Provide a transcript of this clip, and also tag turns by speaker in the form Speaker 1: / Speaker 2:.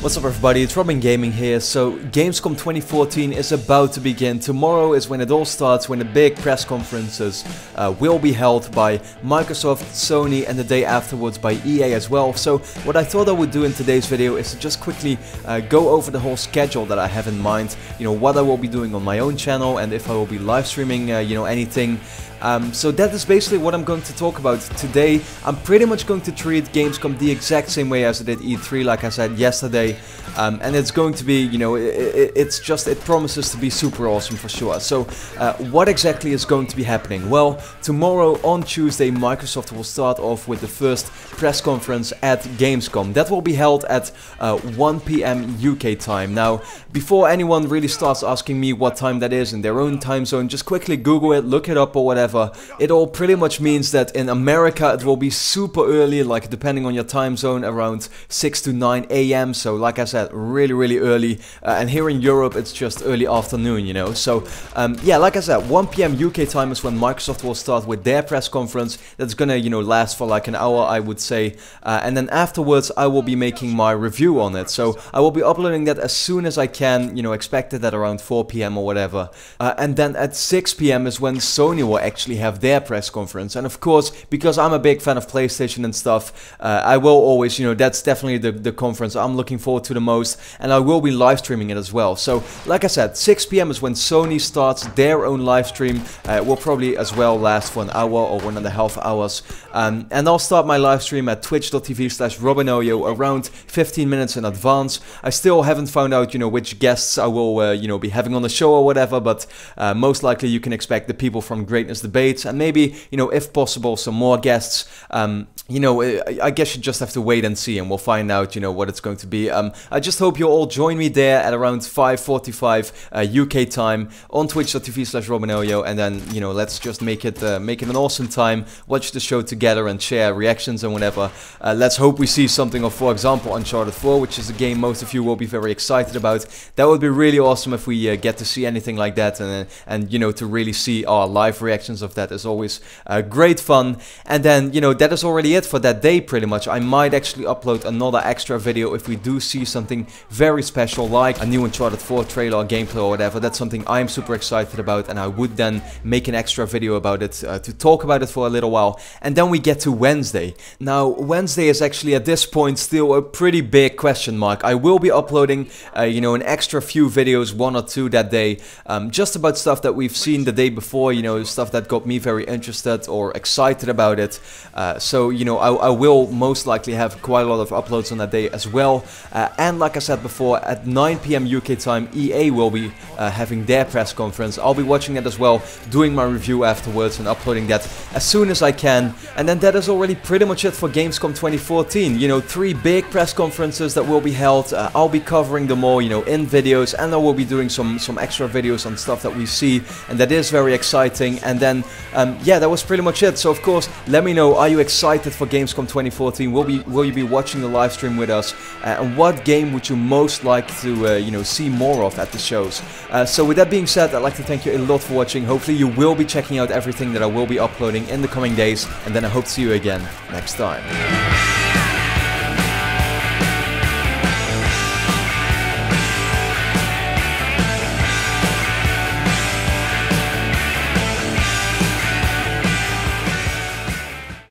Speaker 1: What's up everybody, it's Robin Gaming here. So Gamescom 2014 is about to begin. Tomorrow is when it all starts, when the big press conferences uh, will be held by Microsoft, Sony and the day afterwards by EA as well. So what I thought I would do in today's video is to just quickly uh, go over the whole schedule that I have in mind. You know, what I will be doing on my own channel and if I will be live streaming, uh, you know, anything. Um, so that is basically what I'm going to talk about today. I'm pretty much going to treat Gamescom the exact same way as I did E3, like I said yesterday. Um, and it's going to be, you know, it, it, it's just, it promises to be super awesome for sure. So uh, what exactly is going to be happening? Well, tomorrow on Tuesday, Microsoft will start off with the first press conference at Gamescom. That will be held at uh, 1 p.m. UK time. Now, before anyone really starts asking me what time that is in their own time zone, just quickly Google it, look it up or whatever whatever. It all pretty much means that in America it will be super early, like depending on your time zone, around 6 to 9 a.m. So like I said, really, really early. Uh, and here in Europe it's just early afternoon, you know. So um, yeah, like I said, 1 p.m. UK time is when Microsoft will start with their press conference. That's gonna, you know, last for like an hour, I would say. Uh, and then afterwards I will be making my review on it. So I will be uploading that as soon as I can, you know, expected at around 4 p.m. or whatever. Uh, and then at 6 p.m. is when Sony will actually have their press conference. And of course, because I'm a big fan of PlayStation and stuff, uh, I will always, you know, that's definitely the, the conference I'm looking forward to the most. And I will be live streaming it as well. So, like I said, 6 p.m. is when Sony starts their own live stream. Uh, will probably as well last for an hour or one and a half hours. Um, and I'll start my live stream at twitch.tv slash robinoyo around 15 minutes in advance. I still haven't found out, you know, which guests I will, uh, you know, be having on the show or whatever, but uh, most likely you can expect the people from Greatness debates and maybe you know if possible some more guests um, you know I guess you just have to wait and see and we'll find out you know what it's going to be. Um, I just hope you all join me there at around 5:45 uh, UK time on twitch.tv slash robinoyo and then you know let's just make it uh, make it an awesome time watch the show together and share reactions and whatever. Uh, let's hope we see something of for example Uncharted 4 which is a game most of you will be very excited about. That would be really awesome if we uh, get to see anything like that and and you know to really see our live reactions of that is always uh, great fun. And then, you know, that is already it for that day pretty much. I might actually upload another extra video if we do see something very special like a new Uncharted 4 trailer or gameplay or whatever. That's something I'm super excited about and I would then make an extra video about it uh, to talk about it for a little while. And then we get to Wednesday. Now, Wednesday is actually at this point still a pretty big question mark. I will be uploading, uh, you know, an extra few videos, one or two that day, um, just about stuff that we've seen the day before, you know, stuff that got me very interested or excited about it. Uh, so, you know, I, I, will most likely have quite a lot of uploads on that day as well. Uh, and like I said before, at 9 p.m. UK time, EA will be uh, having their press conference. I'll be watching it as well, doing my review afterwards and uploading that as soon as I can. And then that is already pretty much it for Gamescom 2014. You know, three big press conferences that will be held. Uh, I'll be covering them all, you know, in videos, and I will be doing some some extra videos on stuff that we see, and that is very exciting. And then um, yeah, that was pretty much it. So of course, let me know, are you excited for Gamescom 2014? Will, be, will you be watching the live stream with us? Uh, and what game would you most like to, uh, you know, see more of at the shows? Uh, so with that being said, I'd like to thank you a lot for watching. Hopefully you will be checking out everything that I will be uploading in the coming days. And then I hope to see you again next time.